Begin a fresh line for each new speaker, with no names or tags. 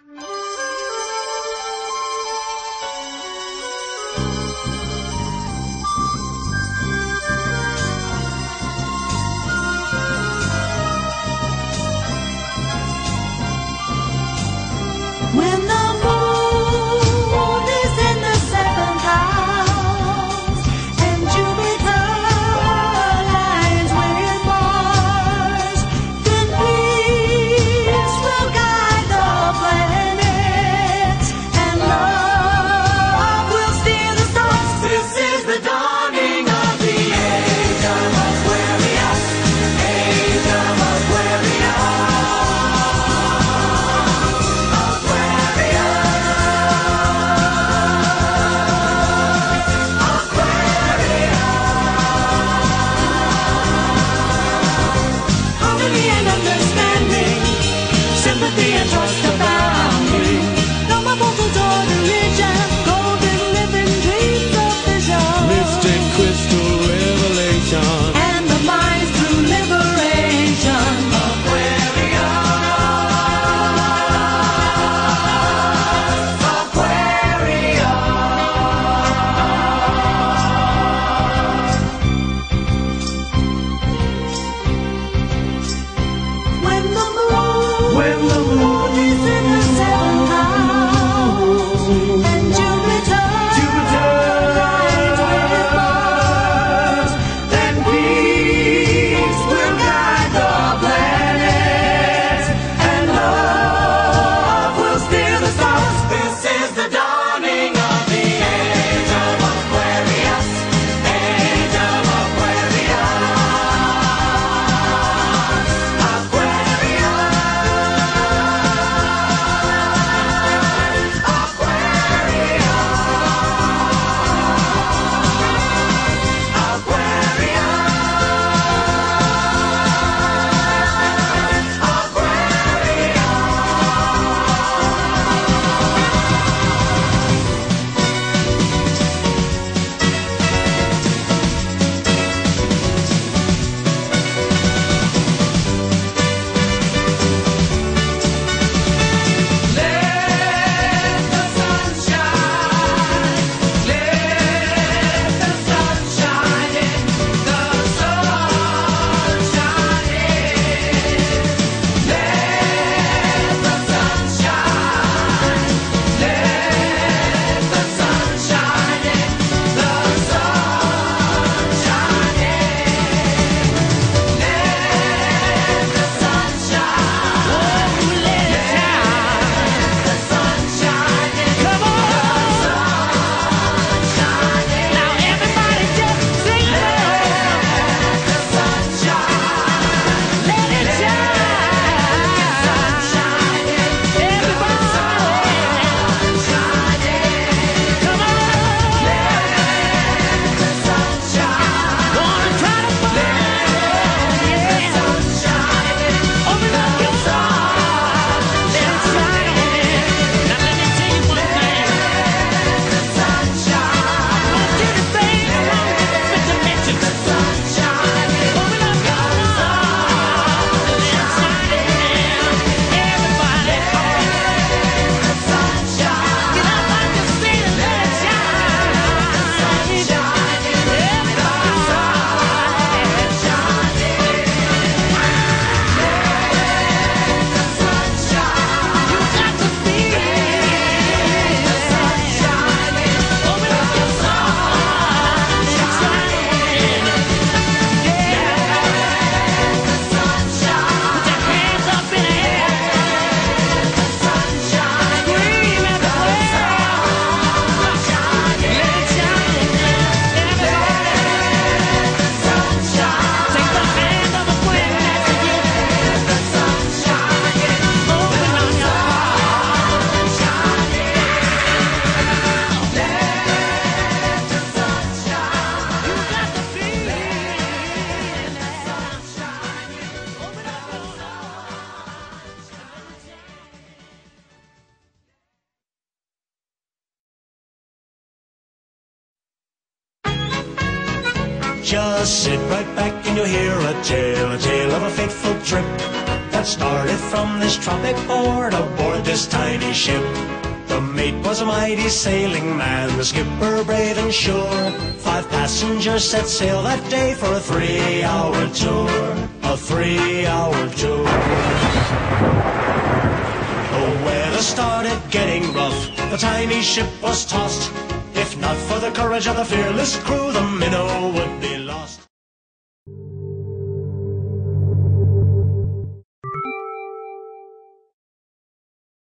When the
Just sit right back and you'll hear a tale, a tale of a fateful trip. that started from this tropic port aboard this tiny ship. The mate was a mighty sailing man, the skipper brave and sure. Five passengers set sail that day for a three-hour tour, a three-hour tour. The weather started getting rough, the tiny ship was tossed. Not for the courage of the fearless crew, the minnow would be lost.